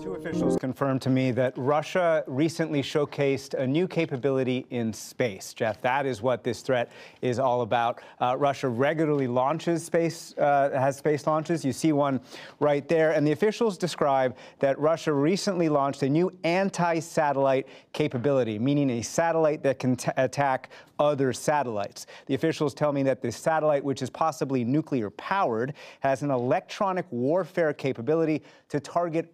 Officials confirmed to me that Russia recently showcased a new capability in space. Jeff, that is what this threat is all about. Uh, Russia regularly launches space, uh, has space launches. You see one right there. And the officials describe that Russia recently launched a new anti-satellite capability, meaning a satellite that can attack other satellites. The officials tell me that this satellite, which is possibly nuclear powered, has an electronic warfare capability to target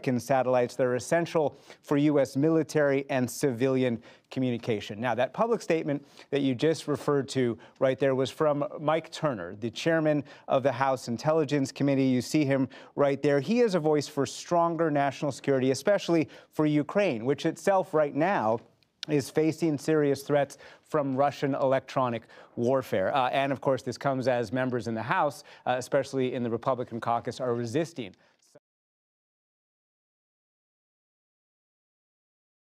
American satellites that are essential for U.S. military and civilian communication. Now, that public statement that you just referred to right there was from Mike Turner, the chairman of the House Intelligence Committee. You see him right there. He is a voice for stronger national security, especially for Ukraine, which itself right now is facing serious threats from Russian electronic warfare. Uh, and of course, this comes as members in the House, uh, especially in the Republican caucus, are resisting